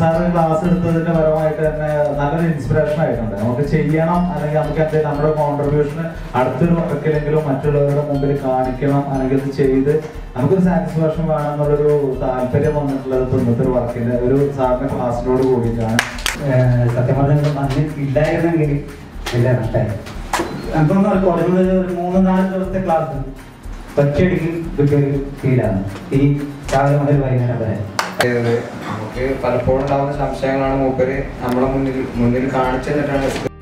Sir class എടുത്തതിന്റെ പരമായിട്ട് തന്നെ നല്ലൊരു ഇൻസ്പിറേഷൻ ആയിട്ടുണ്ട്. നമുക്ക് ചെയ്യണം അല്ലെങ്കിൽ നമുക്ക് എന്തെങ്കിലും നമ്മുടെ കോൺട്രിബ്യൂഷൻ അടുത്തൊരു വർക്കിലെങ്കിലും മറ്റുള്ളവരുടെ മുമ്പിൽ കാണിക്കണം അല്ലെങ്കിൽ ഇത് ചെയ്ത് നമുക്കൊരു സാറ്റിസ്ഫാക്ഷൻ വേണം എന്നുള്ളൊരു താല്പര്യം വന്നിട്ടുള്ളത് ഇന്നത്തെ ഒരു വർക്കിന്റെ ഒരു സാറിന്റെ ക്ലാസ്സിനോട് കൂടിയിട്ടാണ്. സത്യം പറഞ്ഞാൽ അന്ന് ഇല്ലായിരുന്നെങ്കിൽ വലിയ നഷ്ടമായി നമുക്കൊന്നും കോളേജിൽ ഒരു മൂന്ന് നാല് ദിവസത്തെ ക്ലാസ് ഒറ്റയടിക്കും ഫീലാണ് ഈ രാവിലെ മുതൽ വൈകുന്നേരം വരെ. നമുക്ക് പലപ്പോഴും ഉണ്ടാകുന്ന സംശയങ്ങളാണ് മൂപ്പര് നമ്മളെ മുന്നിൽ മുന്നിൽ കാണിച്ചു തന്നിട്ടാണ്